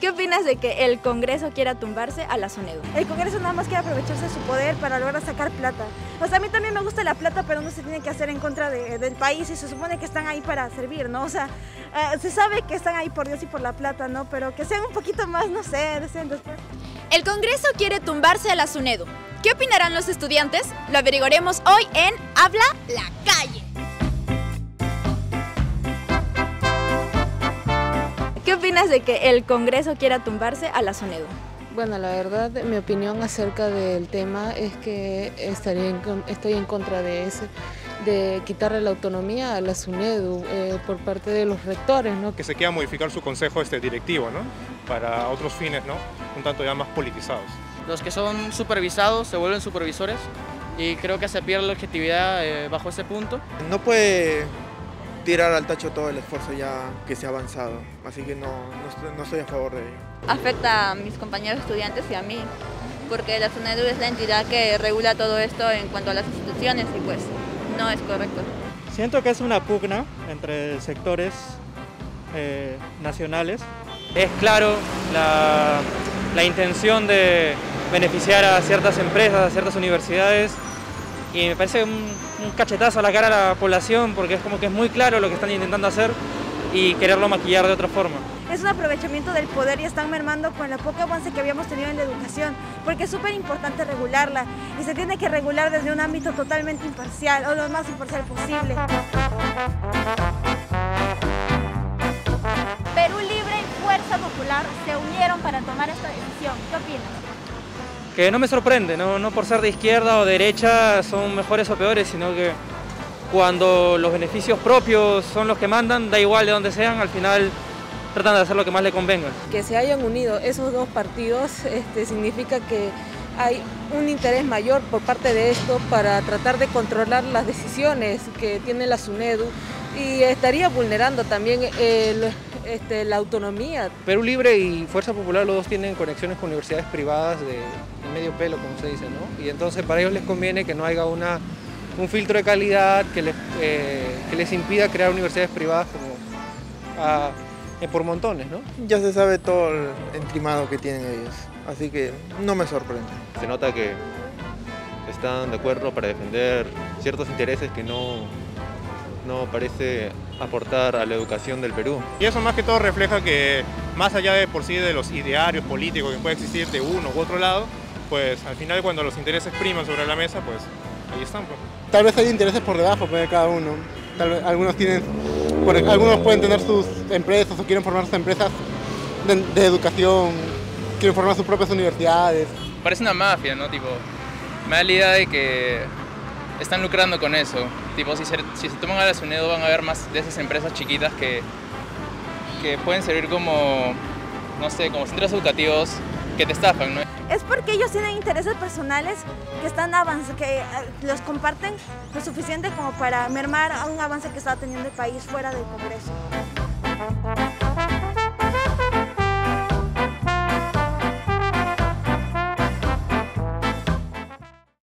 ¿Qué opinas de que el Congreso quiera tumbarse a la SUNEDU? El Congreso nada más quiere aprovecharse de su poder para lograr sacar plata. O sea, a mí también me gusta la plata, pero no se tiene que hacer en contra del país y se supone que están ahí para servir, ¿no? O sea, eh, se sabe que están ahí por Dios y por la plata, ¿no? Pero que sean un poquito más, no sé, decentes. El Congreso quiere tumbarse a la SUNEDU. ¿Qué opinarán los estudiantes? Lo averiguaremos hoy en Habla la Calle. Opinas de que el Congreso quiera tumbarse a la SUNEDU? Bueno, la verdad, mi opinión acerca del tema es que estaría estoy en contra de ese, de quitarle la autonomía a la SUNEDU eh, por parte de los rectores. ¿no? Que se quiera modificar su consejo este directivo ¿no? para otros fines, ¿no? un tanto ya más politizados. Los que son supervisados se vuelven supervisores y creo que se pierde la objetividad eh, bajo ese punto. No puede tirar al tacho todo el esfuerzo ya que se ha avanzado, así que no, no, estoy, a favor de ello. Afecta a mis compañeros estudiantes y a mí, porque la SUNEDU es la entidad que regula todo esto en cuanto a las instituciones y pues no es correcto. Siento que es una pugna entre sectores eh, nacionales. Es claro la, la intención de beneficiar a ciertas empresas, a ciertas universidades y me parece un, cachetazo a la cara a la población porque es como que es muy claro lo que están intentando hacer y quererlo maquillar de otra forma. Es un aprovechamiento del poder y están mermando con el poco avance que habíamos tenido en la educación, porque es súper importante regularla y se tiene que regular desde un ámbito totalmente imparcial o lo más imparcial posible. Perú Libre y Fuerza Popular se unieron para tomar esta decisión. ¿Qué opinas? Que no me sorprende, no, por ser de izquierda o derecha son mejores o peores, sino que cuando los beneficios propios son los que mandan, da igual de donde sean, al final tratan de hacer lo que más le convenga. Que se hayan unido esos dos partidos este, significa que hay un interés mayor por parte de esto para tratar de controlar las decisiones que tiene la SUNEDU y estaría vulnerando también el, este, la autonomía. Perú Libre y Fuerza Popular los dos tienen conexiones con universidades privadas de, medio pelo, como se dice, ¿no? Y entonces para ellos les conviene que no haya una, un filtro de calidad que les, eh, que les impida crear universidades privadas como eh, por montones, ¿no? Ya se sabe todo el entrimado que tienen ellos, así que no me sorprende. Se nota que están de acuerdo para defender ciertos intereses que no, no parece aportar a la educación del Perú. Y eso más que todo refleja que más allá de por sí de los idearios políticos que puede existir de uno u otro lado, pues al final cuando los intereses priman sobre la mesa, pues ahí están. Pues. Tal vez hay intereses por debajo de cada uno. Tal vez algunos tienen, algunos pueden tener sus empresas o quieren formar sus empresas de, educación, quieren formar sus propias universidades. Parece una mafia, ¿no? Tipo, me da la idea de que están lucrando con eso. Tipo, si se, toman a la SUNEDO van a ver más de esas empresas chiquitas que, que pueden servir como, no sé, como centros educativos que te estafan, ¿no? Es porque ellos tienen intereses personales que están que eh, los comparten lo suficiente como para mermar un avance que está teniendo el país fuera del Congreso.